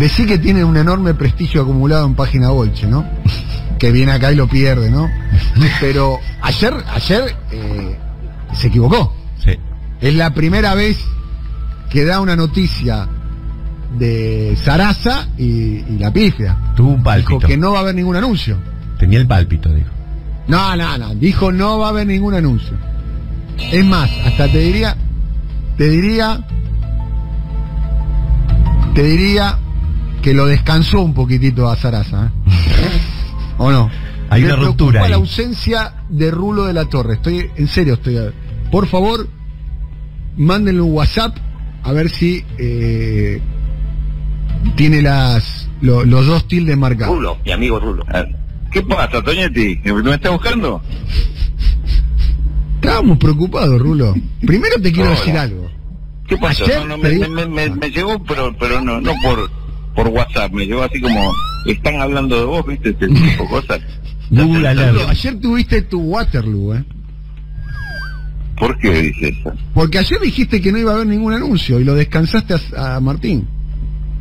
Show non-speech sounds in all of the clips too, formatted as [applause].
Decí que tiene un enorme prestigio acumulado en página Bolche, ¿no? [laughs] Que viene acá y lo pierde, ¿no? [laughs] Pero ayer, ayer eh, se equivocó. Sí. Es la primera vez que da una noticia de Sarasa y, y la pifia. Tuvo un Dijo pálpito. que no va a haber ningún anuncio. Tenía el pálpito, dijo. No, no, no. Dijo no va a haber ningún anuncio. Es más, hasta te diría, te diría, te diría que lo descansó un poquitito a Sarasa. ¿eh? ¿O no? Hay Me una ruptura ahí. la ausencia de Rulo de la Torre. Estoy, en serio, estoy. Por favor, mándenle un WhatsApp a ver si eh, tiene las lo- los dos tildes marcados. Rulo, mi amigo Rulo. Ah, ¿Qué pasa, Toñetti? ¿Me estás buscando? Estábamos preocupados, Rulo. Primero te quiero Hola. decir algo. ¿Qué pasó? Ayer No, no, te me, di- me- me- me llegó, pero pero no no por por WhatsApp, me llegó así como están hablando de vos, ¿viste? Este tipo de [laughs] cosas. Google ayer tuviste tu Waterloo, ¿eh? ¿Por qué dice eso? Porque ayer dijiste que no iba a haber ningún anuncio y lo descansaste a, a Martín.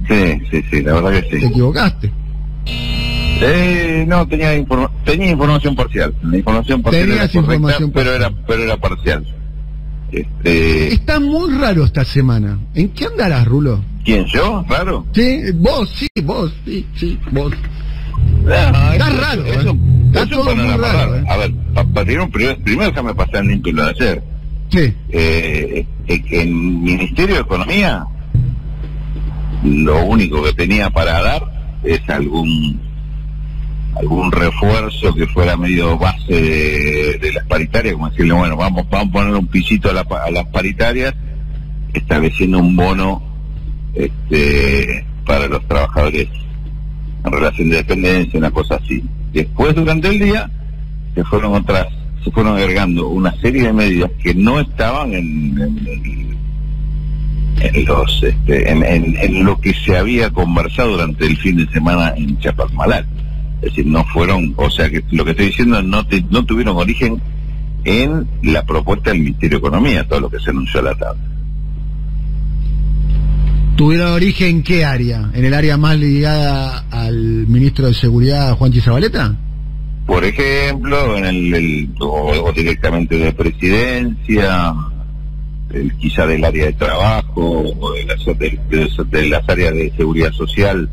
Sí, sí, sí, la verdad que Te sí. equivocaste. Eh, no, tenía informa- tenía información parcial. La información parcial Tenías era correcta, información pero era pero era parcial. Este, Está muy raro esta semana. ¿En qué andarás, Rulo? ¿quién yo? Raro. Sí, vos, sí, vos, sí, sí, vos. No, Está eso- raro, ¿eh? Eso, Está eso todo muy raro, ¿eh? A ver, primero, déjame pasar limpio lo de ayer. Sí. eh, eh, el Ministerio de Economía lo único que tenía para dar es algún algún refuerzo que fuera medio base de, las paritarias, como decirle, bueno, vamos, vamos a poner un pisito a, la a las paritarias, estableciendo un bono este, para los trabajadores en relación de dependencia, una cosa así. Después, durante el día, se fueron otras, se fueron agregando una serie de medidas que no estaban en, los, este, en lo que se había conversado durante el fin de semana en Chapalmalal. Es decir, no fueron, o sea, que lo que estoy diciendo no, te- no tuvieron origen en la propuesta del Ministerio de Economía, todo lo que se anunció a la tarde. ¿Tuvieron origen en qué área? ¿En el área más ligada al ministro de Seguridad, Juanchi Zabaleta? Por ejemplo, en el, el- o, o directamente de presidencia, el, quizá del área de trabajo, o de las, de, de- de las áreas de seguridad social,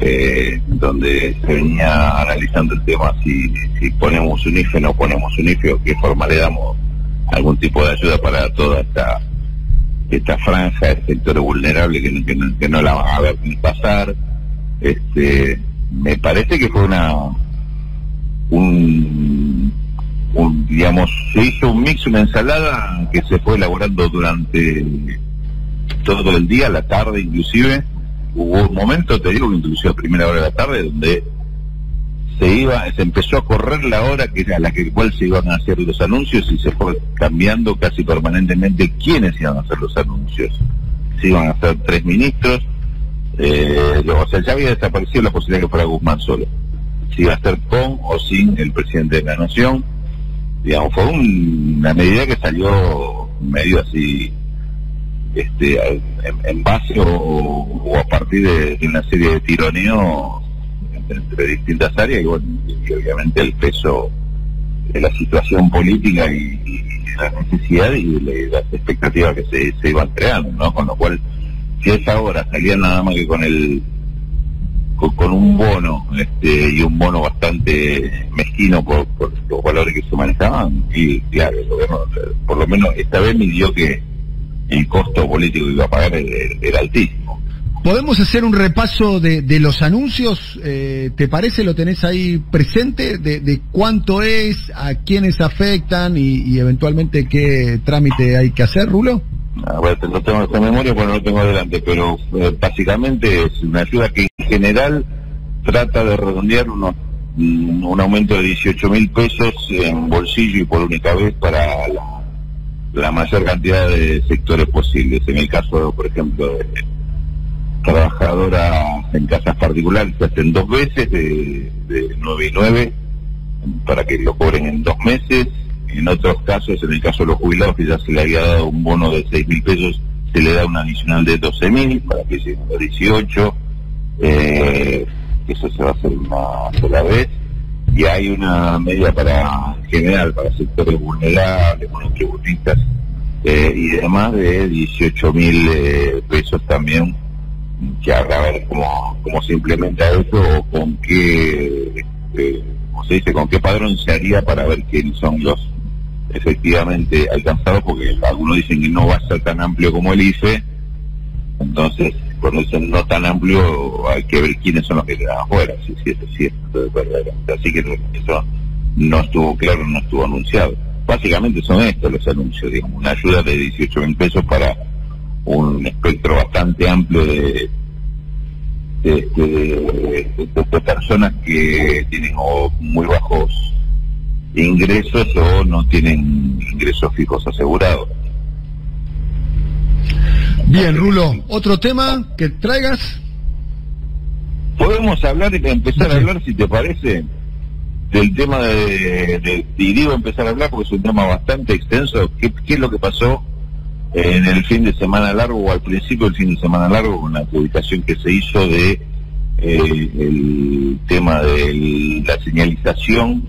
eh, donde se venía analizando el tema si, si ponemos un IFE no ponemos un IFE o qué forma le damos algún tipo de ayuda para toda esta esta franja de sectores vulnerables que, que, que no la van a ver ni pasar. Este, me parece que fue una un, un, digamos, se hizo un mix, una ensalada que se fue elaborando durante todo el día, la tarde inclusive. Hubo un momento, te digo, que inclusive a primera hora de la tarde, donde se iba, se empezó a correr la hora que a la que cual se iban a hacer los anuncios y se fue cambiando casi permanentemente quiénes iban a hacer los anuncios. Se iban a hacer tres ministros, eh, o sea, ya había desaparecido la posibilidad que fuera Guzmán solo. Si iba a ser con o sin el presidente de la nación. Digamos, fue un- una medida que salió medio así, este, en, en base o, a partir de, una serie de tironeos entre, distintas áreas y, bueno, y obviamente el peso de la situación política y, y la necesidad y de las expectativas que se, se iban creando, ¿no? Con lo cual, si a esa hora salían nada más que con el con, un bono este y un bono bastante mezquino por, por los valores que se manejaban y claro el gobierno por lo menos esta vez midió que el costo político que iba a pagar era, altísimo ¿Podemos hacer un repaso de, de los anuncios? Eh, ¿Te parece? ¿Lo tenés ahí presente? De, de cuánto es, a quiénes afectan y, y eventualmente qué trámite hay que hacer, Rulo? a ver no tengo esta memoria porque no lo tengo adelante pero eh, básicamente es una ayuda que en general trata de redondear unos un aumento de 18 mil pesos en bolsillo y por única vez para la, la mayor cantidad de sectores posibles. En el caso, por ejemplo, de trabajadoras en casas particulares se hacen dos veces de, de 9 y 9 para que lo cobren en dos meses. En otros casos, en el caso de los jubilados, que ya se le había dado un bono de 6 mil pesos, se le da un adicional de 12 mil para que lleguen a 18. eh, eso se va a hacer una sola vez, y hay una medida para en general para sectores vulnerables, monotributistas eh, y demás de 18 mil eh, pesos también, que habrá ver cómo, cómo se implementa eso o con qué, eh, ¿cómo se dice? con qué padrón se haría para ver quiénes son los efectivamente alcanzados, porque algunos dicen que no va a ser tan amplio como el IFE, entonces cuando dicen no tan amplio hay que ver quiénes son los que quedan afuera, si, si eso es cierto, así que eso no estuvo claro, no estuvo anunciado. Básicamente son estos los anuncios, digamos, una ayuda de 18 mil pesos para un espectro bastante amplio de, de, de, de personas que tienen o muy bajos ingresos o no tienen ingresos fijos asegurados. Bien, Rulo, ¿otro tema que traigas? Podemos hablar y empezar a hablar, si te parece, del tema de, de, y digo empezar a hablar porque es un tema bastante extenso. ¿Qué, qué es lo que pasó en el fin de semana largo o al principio del fin de semana largo con la publicación que se hizo de eh, el tema de la señalización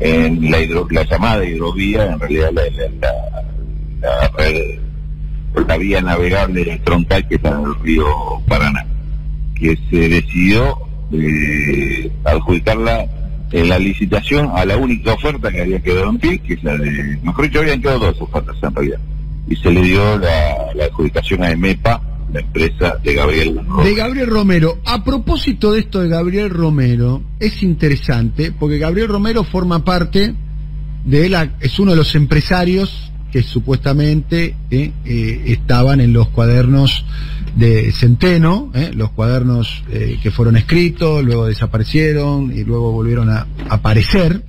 en la, hidro, la llamada hidrovía, en realidad la, la, la, la, la vía navegable troncal que está en el río Paraná, que se decidió eh, adjudicarla en la licitación a la única oferta que había quedado en pie, que es la de, mejor dicho, habían quedado dos ofertas en realidad, y se le dio la, la adjudicación a EMEPA, la empresa de Gabriel Romero. De Gabriel Romero. A propósito de esto de Gabriel Romero, es interesante porque Gabriel Romero forma parte de la, es uno de los empresarios que supuestamente eh, eh, estaban en los cuadernos de Centeno, eh, los cuadernos eh, que fueron escritos, luego desaparecieron y luego volvieron a aparecer.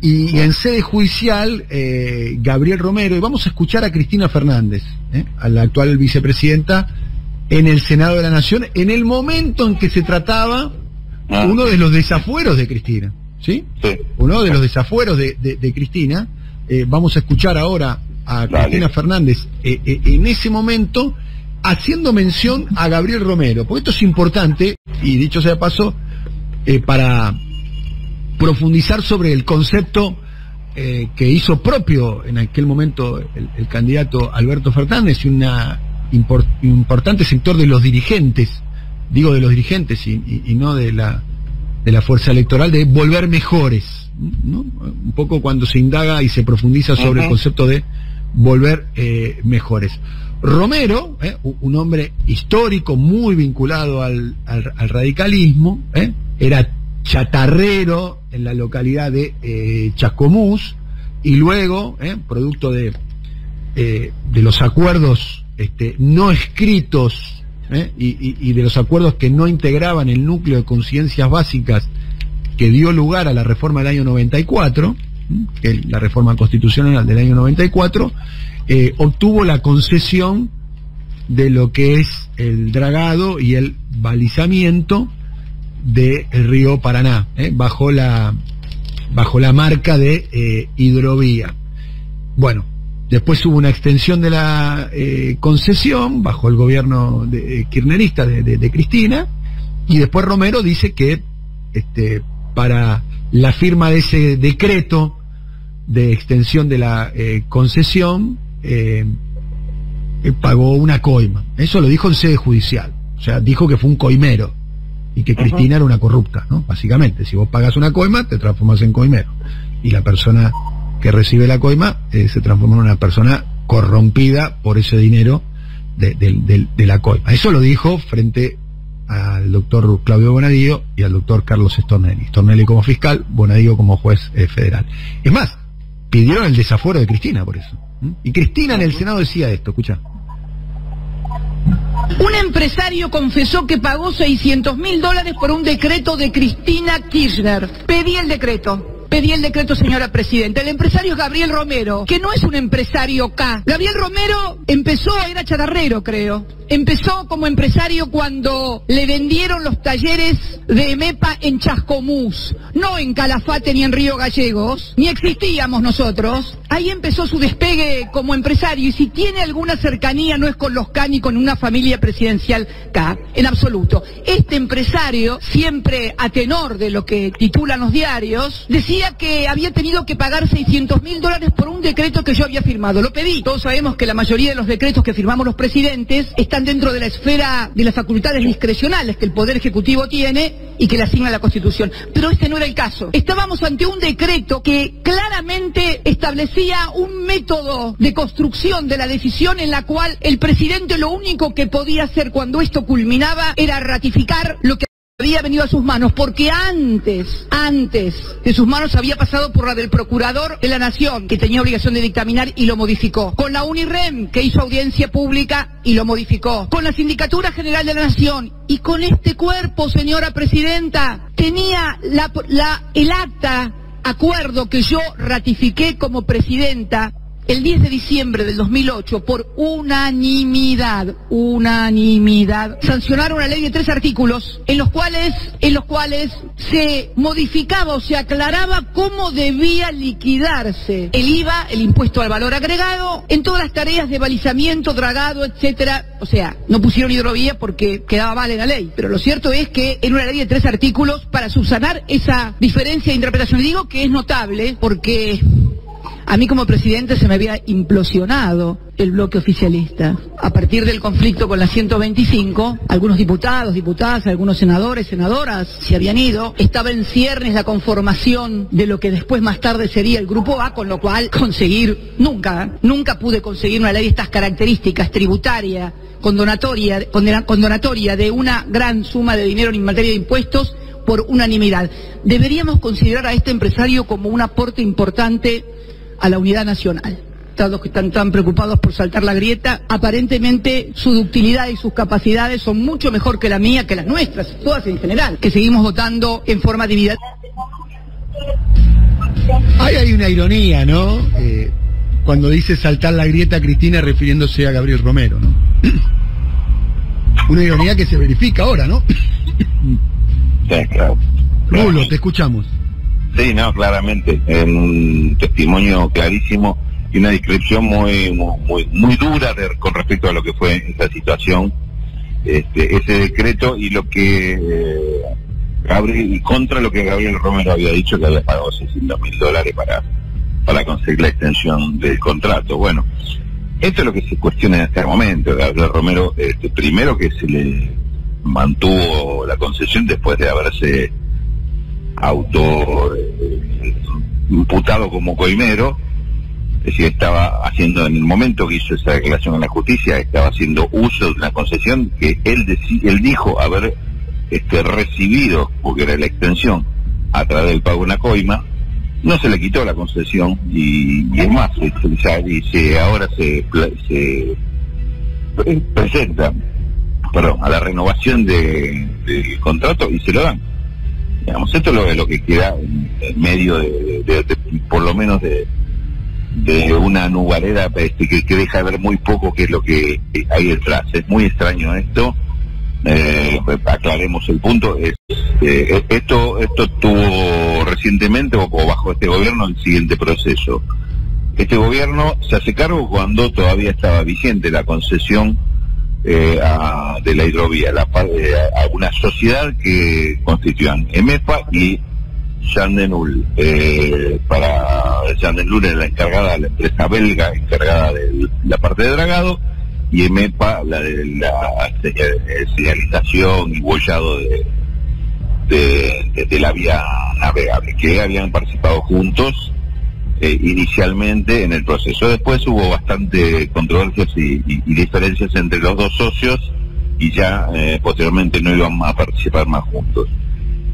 Y, y, en sede judicial, eh, Gabriel Romero, y vamos a escuchar a Cristina Fernández, a la actual vicepresidenta, en el Senado de la Nación, en el momento en que se trataba ah. uno de los desafueros de Cristina. ¿Sí? sí. Uno de los desafueros de, de, de Cristina. Eh, vamos a escuchar ahora a Cristina. Fernández eh, eh, en ese momento haciendo mención a Gabriel Romero, porque esto es importante, y dicho sea paso, para profundizar sobre el concepto que hizo propio en aquel momento el, el candidato Alberto Fernández y un import, importante sector de los dirigentes, digo de los dirigentes y, y, y no de la, de la fuerza electoral, de volver mejores. ¿No? Un poco cuando se indaga y se profundiza sobre uh -huh. el concepto de volver eh, mejores. Romero, eh, un hombre histórico muy vinculado al, al, al radicalismo, eh, era chatarrero en la localidad de Chascomús y luego, producto de, de los acuerdos este, no escritos y, y, y, de los acuerdos que no integraban el núcleo de conciencias básicas que dio lugar a la reforma del año 94, que la reforma constitucional del año 94, eh, obtuvo la concesión de lo que es el dragado y el balizamiento del río Paraná, eh, bajo, la, bajo la marca de eh, hidrovía. Bueno, después hubo una extensión de la concesión bajo el gobierno de, kirchnerista de, de, de, Cristina, y después Romero dice que este, para la firma de ese decreto de extensión de la eh, concesión, eh, pagó una coima. Eso lo dijo en sede judicial. O sea, dijo que fue un coimero y que Cristina uh -huh. era una corrupta, ¿no? Básicamente, si vos pagas una coima, te transformas en coimero. Y la persona que recibe la coima eh, se transforma en una persona corrompida por ese dinero de, de, de, de, la coima. Eso lo dijo frente al doctor Claudio Bonadío y al doctor Carlos Stornelli. Stornelli como fiscal, Bonadío como juez eh, federal. Es más, pidieron el desafuero de Cristina por eso. Y Cristina en el Senado decía esto, escucha. Un empresario confesó que pagó 600 mil dólares por un decreto de Cristina Kirchner. Pedí el decreto. Pedí el decreto, señora presidenta. El empresario es Gabriel Romero, que no es un empresario K. Gabriel Romero empezó, era chatarrero, creo Empezó como empresario cuando le vendieron los talleres de EMEPA en Chascomús, no en Calafate ni en Río Gallegos, ni existíamos nosotros. Ahí empezó su despegue como empresario y si tiene alguna cercanía no es con los K ni con una familia presidencial K, en absoluto. Este empresario, siempre a tenor de lo que titulan los diarios, decía que había tenido que pagar 600 mil dólares por un decreto que yo había firmado. Lo pedí. Todos sabemos que la mayoría de los decretos que firmamos los presidentes están dentro de la esfera de las facultades discrecionales que el Poder Ejecutivo tiene y que le asigna la Constitución. Pero este no era el caso. Estábamos ante un decreto que claramente establecía un método de construcción de la decisión en la cual el presidente lo único que podía hacer cuando esto culminaba era ratificar lo que había venido a sus manos, porque antes, antes de sus manos había pasado por la del procurador de la Nación, que tenía obligación de dictaminar y lo modificó. Con la UNIREM, que hizo audiencia pública y lo modificó. Con la Sindicatura General de la Nación. Y con este cuerpo, señora Presidenta, tenía la, el acta, acuerdo que yo ratifiqué como Presidenta el 10 de diciembre del 2008, por unanimidad, unanimidad, sancionaron una ley de tres artículos en los cuales, en los cuales se modificaba o se aclaraba cómo debía liquidarse el IVA, el impuesto al valor agregado, en todas las tareas de balizamiento, dragado, etcétera. O sea, no pusieron hidrovía porque quedaba mal en la ley. Pero lo cierto es que en una ley de tres artículos, para subsanar esa diferencia de interpretación, y digo que es notable porque a mí como presidente se me había implosionado el bloque oficialista. A partir del conflicto con la 125, algunos diputados, diputadas, algunos senadores, senadoras se habían ido. Estaba en ciernes la conformación de lo que después más tarde sería el Grupo A, con lo cual conseguir, nunca, nunca pude conseguir una ley de estas características, tributaria, condonatoria, condonatoria de una gran suma de dinero en materia de impuestos por unanimidad. Deberíamos considerar a este empresario como un aporte importante a la unidad nacional. Todos que están tan preocupados por saltar la grieta, aparentemente su ductilidad y sus capacidades son mucho mejor que la mía, que las nuestras, todas en general, que seguimos votando en forma dividida. Hay, hay una ironía, ¿no? Eh, cuando dice saltar la grieta Cristina refiriéndose a Gabriel Romero, ¿no? [clears throat] Una ironía que se verifica ahora, ¿no? [clears throat] Sí, claro. Rulo, te escuchamos. Sí, no, claramente, en un testimonio clarísimo y una descripción muy muy muy dura de- con respecto a lo que fue esa situación, este, ese decreto y lo que eh, Gabriel, contra lo que Gabriel Romero había dicho que había pagado 600 mil dólares para, para conseguir la extensión del contrato. Bueno, esto es lo que se cuestiona en este momento. Gabriel Romero, este, primero que se le mantuvo la concesión después de haberse auto eh, imputado como coimero, es decir, estaba haciendo en el momento que hizo esa declaración en la justicia, estaba haciendo uso de una concesión que él, él dijo haber este, recibido, porque era la extensión, a través del pago de una coima, no se le quitó la concesión y, y es más, se- ya dice, ahora se, se pre- presenta perdón, a la renovación de- del contrato y se lo dan. Digamos, esto es lo, que queda en, medio de, por lo menos de, de una nubareda este, que, que deja ver muy poco qué es lo que hay detrás. Es muy extraño esto. Eh, aclaremos el punto. Es, eh, esto, esto tuvo recientemente o bajo este gobierno el siguiente proceso. Este gobierno se hace cargo cuando todavía estaba vigente la concesión eh, a- de la hidrovía, la, eh, a una sociedad que constituían EMEPA y Jean de Null. Eh, para Jean de Null era la encargada, la empresa belga encargada de la parte de dragado y EMEPA la de la señal- señalización y bollado de- de la vía navegable, que habían participado juntos eh, inicialmente en el proceso. Después hubo bastante controversias y, diferencias entre los dos socios y ya eh, posteriormente no iban a participar más juntos.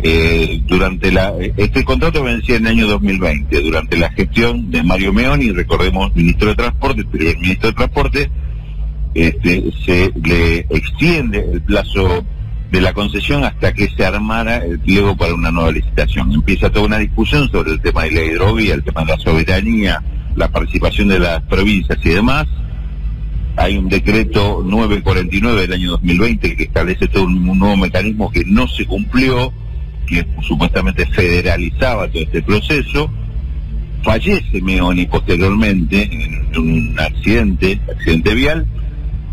Eh, durante la este contrato vencía en el año 2020 durante la gestión de Mario Meoni recordemos ministro de transporte primer ministro de transporte este, se le extiende el plazo de la concesión hasta que se armara el pliego para una nueva licitación. Empieza toda una discusión sobre el tema de la hidrovía, el tema de la soberanía, la participación de las provincias y demás. hay un decreto 949 del año 2020 que establece todo un, nuevo mecanismo que no se cumplió, que supuestamente federalizaba todo este proceso. Fallece Meoni posteriormente en un accidente, accidente vial,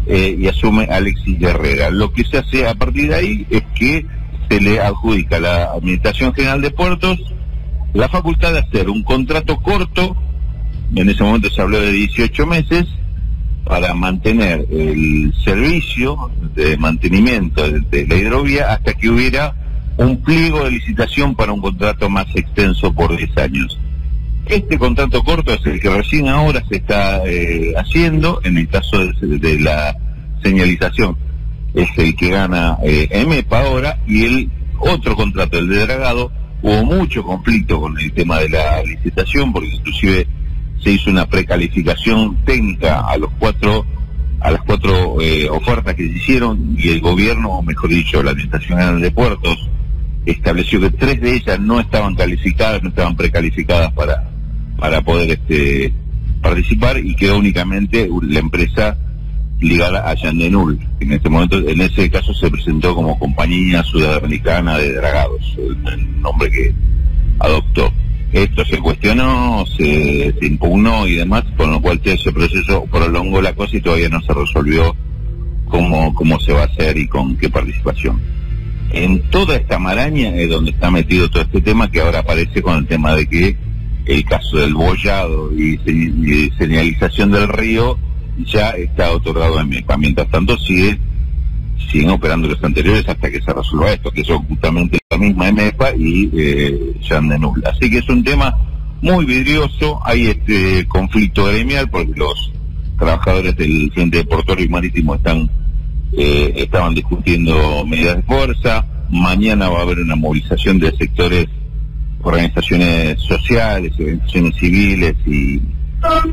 eh, y asume Alexis Herrera. Lo que se hace a partir de ahí es que se le adjudica a la Administración General de Puertos la facultad de hacer un contrato corto, en ese momento se habló de 18 meses, para mantener el servicio de mantenimiento de, la hidrovía hasta que hubiera un pliego de licitación para un contrato más extenso por 10 años. Este contrato corto es el que recién ahora se está eh, haciendo, en el caso de, la señalización. Es el que gana eh, EMEPA ahora, y el otro contrato, el de dragado, hubo mucho conflicto con el tema de la licitación, porque inclusive se hizo una precalificación técnica a los cuatro a las cuatro eh, ofertas que se hicieron y el gobierno, o mejor dicho, la Administración General de Puertos, estableció que tres de ellas no estaban calificadas, no estaban precalificadas para, para poder este, participar y quedó únicamente la empresa ligada a Yandenul. En este momento, en ese caso se presentó como Compañía Sudamericana de Dragados, el, nombre que adoptó. Esto se cuestionó, se, se impugnó y demás, con lo cual ese proceso prolongó la cosa y todavía no se resolvió cómo, cómo se va a hacer y con qué participación. En toda esta maraña es donde está metido todo este tema que ahora aparece con el tema de que el caso del bollado y, se- y señalización del río ya está otorgado en MEPA. Mientras tanto sigue siguen operando los anteriores hasta que se resuelva esto, que son justamente la misma MEPA y eh, Jean de Null. Así que es un tema muy vidrioso, hay este conflicto gremial porque los trabajadores del Frente de Portuario y Marítimo están eh, estaban discutiendo medidas de fuerza, mañana va a haber una movilización de sectores, organizaciones sociales, organizaciones civiles y,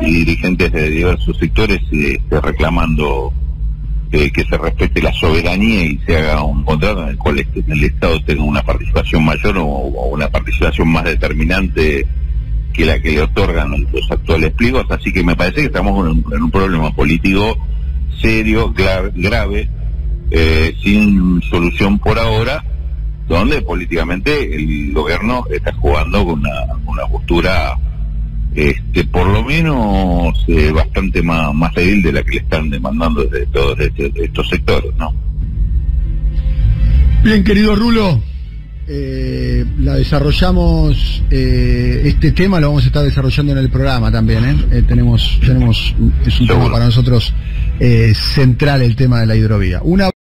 dirigentes de diversos sectores este, reclamando eh, que se respete la soberanía y se haga un contrato en el cual este- el Estado tenga una participación mayor o, una participación más determinante que la que le otorgan los actuales pliegos. Así que me parece que estamos en un, problema político serio, gra- grave, eh, sin solución por ahora, donde políticamente el gobierno está jugando con una, una postura este, por lo menos eh, bastante más, más débil de la que le están demandando desde todos este- estos sectores, ¿no? Bien, querido Rulo, eh, la desarrollamos, eh, este tema lo vamos a estar desarrollando en el programa también, tenemos, tenemos, es un tema para nosotros central el tema de la hidrovía. Una